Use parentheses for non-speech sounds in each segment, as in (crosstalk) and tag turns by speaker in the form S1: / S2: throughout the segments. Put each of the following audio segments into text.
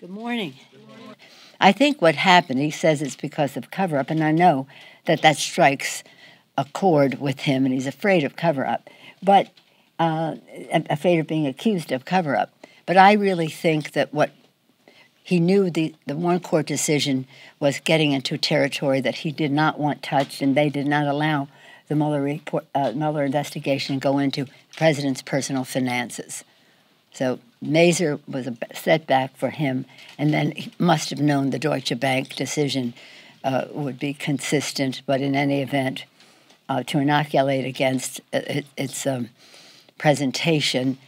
S1: Good morning. I think what happened, he says it's because of cover up, and I know that that strikes a chord with him, and he's afraid of cover up, but uh, afraid of being accused of cover up. But I really think that what he knew the, the one court decision was getting into territory that he did not want touched, and they did not allow the Mueller, report, uh, Mueller investigation to go into the president's personal finances. So Mazars was a setback for him, and then he must have known the Deutsche Bank decision uh, would be consistent, but in any event, uh, to inoculate against uh, it, its um, presentation,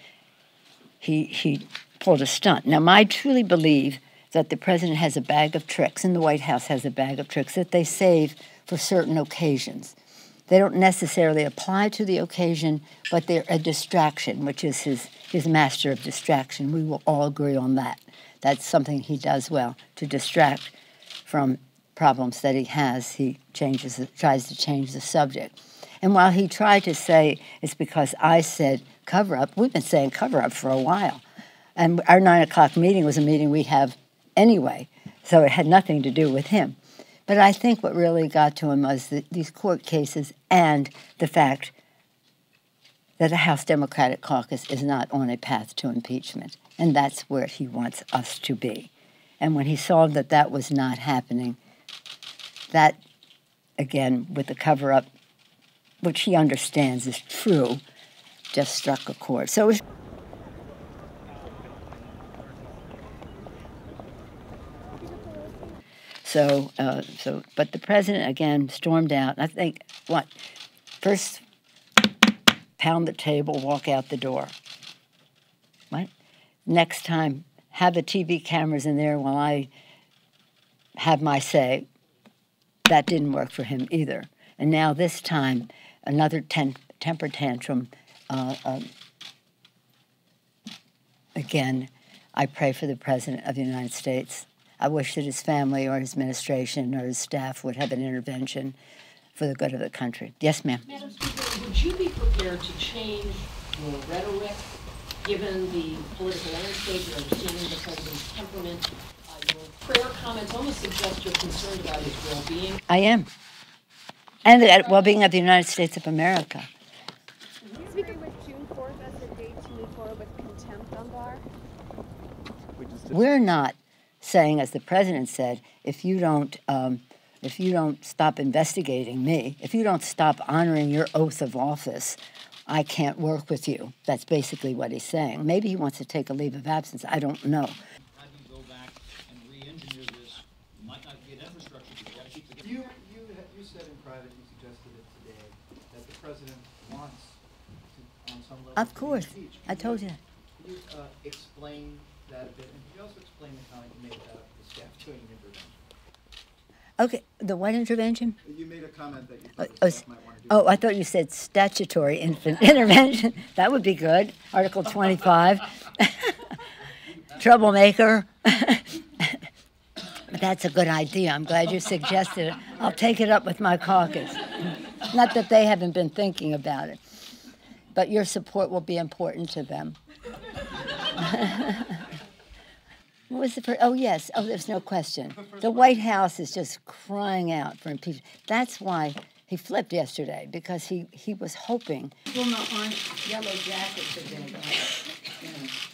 S1: he, he pulled a stunt. Now, I truly believe that the president has a bag of tricks, and the White House has a bag of tricks that they save for certain occasions. They don't necessarily apply to the occasion, but they're a distraction, which is his, his master of distraction. We will all agree on that. That's something he does well to distract from problems that he has. He changes, tries to change the subject. And while he tried to say it's because I said cover up, we've been saying cover up for a while. And our nine o'clock meeting was a meeting we have anyway, so it had nothing to do with him. But I think what really got to him was the, these court cases and the fact that the House Democratic Caucus is not on a path to impeachment, and that's where he wants us to be. And when he saw that that was not happening, that, again, with the cover up, which he understands is true, just struck a chord. So it was So, uh, so, but the president again stormed out. I think what first pound the table, walk out the door. What? Next time, have the TV cameras in there while I have my say. That didn't work for him either. And now this time, another ten- temper tantrum. Uh, um, again, I pray for the president of the United States I wish that his family or his administration or his staff would have an intervention for the good of the country. Yes, ma'am.
S2: Madam Speaker, would you be prepared to change your rhetoric given the political landscape, your understanding of the president's temperament? Uh, your prayer comments almost suggest you're concerned about his well-being.
S1: I am. And the well-being of the United States of America.
S3: Speaker, with June 4th as a date to move forward with contempt on Barr?
S1: We're not saying, as the president said, if you don't, um, if you don't stop investigating me, if you don't stop honoring your oath of office, I can't work with you. That's basically what he's saying. Maybe he wants to take a leave of absence. I don't know.
S4: You go back and re-engineer this? You
S5: said in private, you suggested it today, that the president wants to, on some level.
S1: Of course. I told you.
S5: Can you, uh, explain that a bit, and can you also explain the comment you made about the staff doing an intervention?
S1: Okay, the what intervention?
S5: You made a comment that you
S1: Oh,
S5: thought
S1: oh,
S5: the
S1: s-
S5: staff might want to do.
S1: Oh, I thought you said statutory infant (laughs) intervention. That would be good. Article 25. (laughs) Troublemaker. (laughs) That's a good idea. I'm glad you suggested it. I'll take it up with my caucus. Not that they haven't been thinking about it, but your support will be important to them. What was the first? Oh, yes. Oh, there's no question. The White House is just crying out for impeachment. That's why he flipped yesterday, because he, he was hoping. Well, on Yellow Jackets are going to go. (laughs)